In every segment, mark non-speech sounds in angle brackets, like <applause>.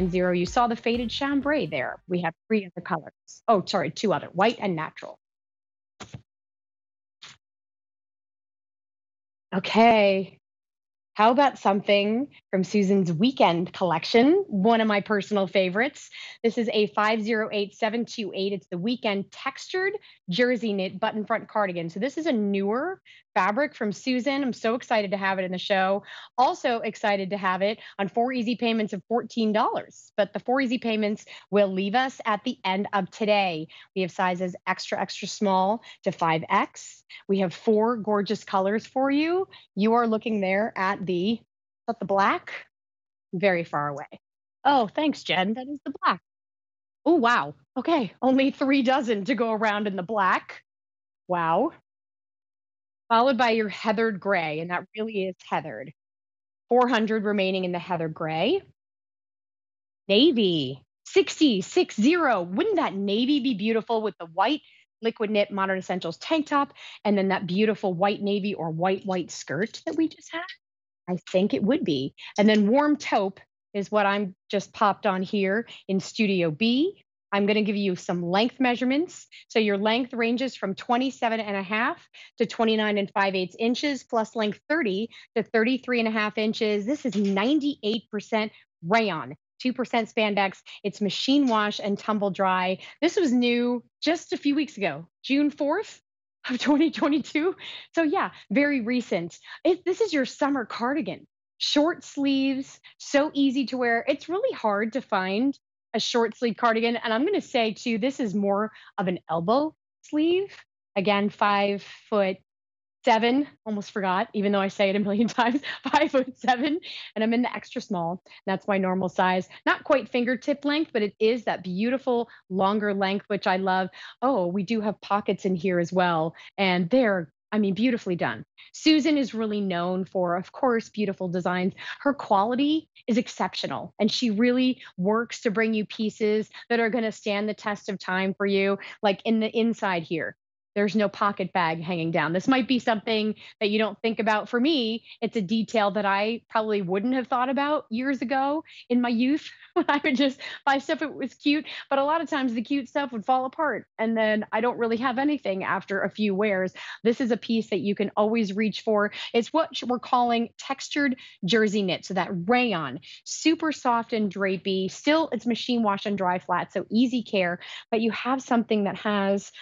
and zero. You saw the faded chambray there. We have three other colors. Oh, sorry, two other, white and natural. Okay, how about something from Susan's weekend collection? One of my personal favorites. This is a 508728. It's the weekend textured jersey knit button front cardigan. So this is a newer fabric from Susan. I'm so excited to have it in the show. Also excited to have it on four easy payments of $14. But the four easy payments will leave us at the end of today. We have sizes extra, extra small to 5X. We have four gorgeous colors for you. You are looking there at the, at the black, very far away. Oh, thanks, Jen. That is the black. Oh, wow. Okay. Only three dozen to go around in the black. Wow. Followed by your heathered gray, and that really is heathered. 400 remaining in the heather gray. Navy, 60, 60. Wouldn't that navy be beautiful with the white liquid knit modern essentials tank top and then that beautiful white navy or white white skirt that we just had? I think it would be. And then warm taupe is what I'm just popped on here in Studio B. I'm going to give you some length measurements. So your length ranges from 27 and a half to 29 and 5 eighths inches, plus length 30 to 33 and a half inches. This is 98% rayon. 2% spandex. It's machine wash and tumble dry. This was new just a few weeks ago, June 4th of <laughs> 2022. So, yeah, very recent. If this is your summer cardigan, short sleeves, so easy to wear. It's really hard to find a short sleeve cardigan. And I'm going to say, too, this is more of an elbow sleeve. Again, five foot seven, almost forgot, even though I say it a million <laughs> times, <laughs> five foot seven, and I'm in the extra small. That's my normal size. Not quite fingertip length, but it is that beautiful longer length, which I love. Oh, we do have pockets in here as well, and they're I mean, beautifully done. Susan is really known for, of course, beautiful designs. Her quality is exceptional, and she really works to bring you pieces that are going to stand the test of time for you. Like in the inside here, there's no pocket bag hanging down. This might be something that you don't think about. For me, it's a detail that I probably wouldn't have thought about years ago in my youth when <laughs> I would just buy stuff it was cute. But a lot of times the cute stuff would fall apart and then I don't really have anything after a few wears. This is a piece that you can always reach for. It's what we're calling textured jersey knit. So that rayon, super soft and drapey. Still, it's machine wash and dry flat, so easy care. But you have something that has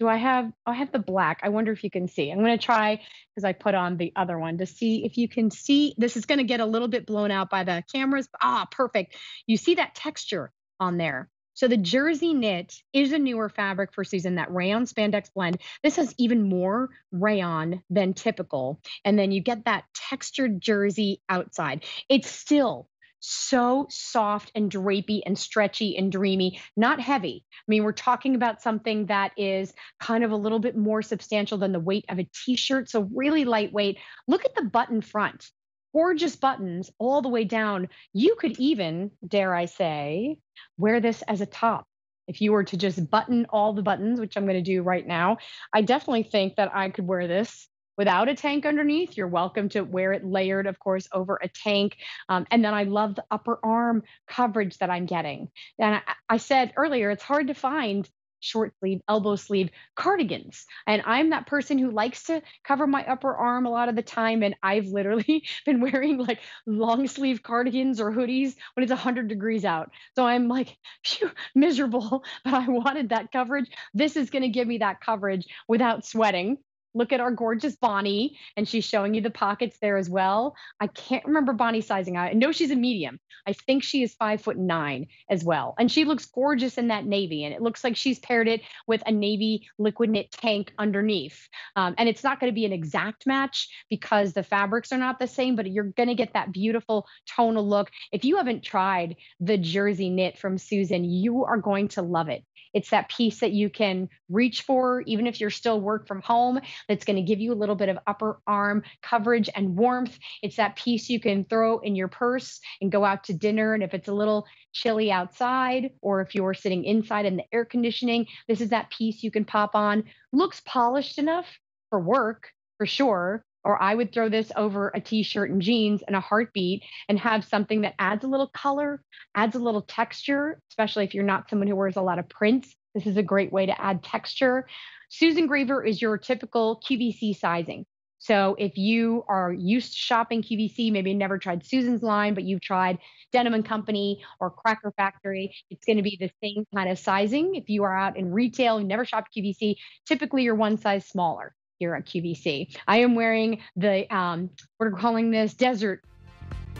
do I have, I have the black. I wonder if you can see. I'm going to try because I put on the other one to see if you can see. This is going to get a little bit blown out by the cameras. Ah, perfect. You see that texture on there. So the jersey knit is a newer fabric for Susan, that rayon spandex blend. This has even more rayon than typical. And then you get that textured jersey outside. It's still so soft and drapey and stretchy and dreamy, not heavy. I mean, we're talking about something that is kind of a little bit more substantial than the weight of a t shirt. So, really lightweight. Look at the button front. Gorgeous buttons all the way down. You could even, dare I say, wear this as a top if you were to just button all the buttons, which I'm going to do right now, I definitely think that I could wear this without a tank underneath. You're welcome to wear it layered, of course, over a tank. Um, and then I love the upper arm coverage that I'm getting. And I, I said earlier, it's hard to find short sleeve, elbow sleeve cardigans. And I'm that person who likes to cover my upper arm a lot of the time. And I've literally <laughs> been wearing like long sleeve cardigans or hoodies when it's 100 degrees out. So I'm like, <laughs> phew, miserable, <laughs> but I wanted that coverage. This is going to give me that coverage without sweating look at our gorgeous Bonnie, and she's showing you the pockets there as well. I can't remember Bonnie sizing. I know she's a medium. I think she is five foot nine as well. And she looks gorgeous in that navy. And it looks like she's paired it with a navy liquid knit tank underneath. Um, and it's not going to be an exact match because the fabrics are not the same, but you're going to get that beautiful tonal look. If you haven't tried the jersey knit from Susan, you are going to love it. It's that piece that you can reach for, even if you're still work from home, that's going to give you a little bit of upper arm coverage and warmth. It's that piece you can throw in your purse and go out to dinner. And if it's a little chilly outside, or if you're sitting inside in the air conditioning, this is that piece you can pop on. Looks polished enough for work, for sure or I would throw this over a t-shirt and jeans and a heartbeat and have something that adds a little color, adds a little texture, especially if you're not someone who wears a lot of prints. This is a great way to add texture. Susan Graver is your typical QVC sizing. So if you are used to shopping QVC, maybe never tried Susan's line, but you've tried Denim and Company or Quacker Factory, it's going to be the same kind of sizing. If you are out in retail, you never shopped QVC, typically you're one size smaller here at QVC. I am wearing the um, what are we calling this desert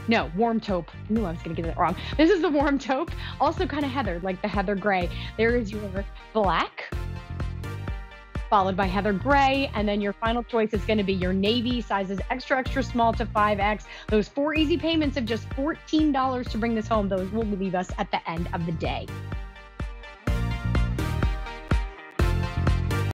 no, warm taupe. I knew I was going to get it wrong. This is the warm taupe, also kind of heather, like the heather gray. There is your black, followed by heather gray, and then your final choice is going to be your navy sizes extra, extra small to 5X. Those four easy payments of just $14 to bring this home, those will leave us at the end of the day.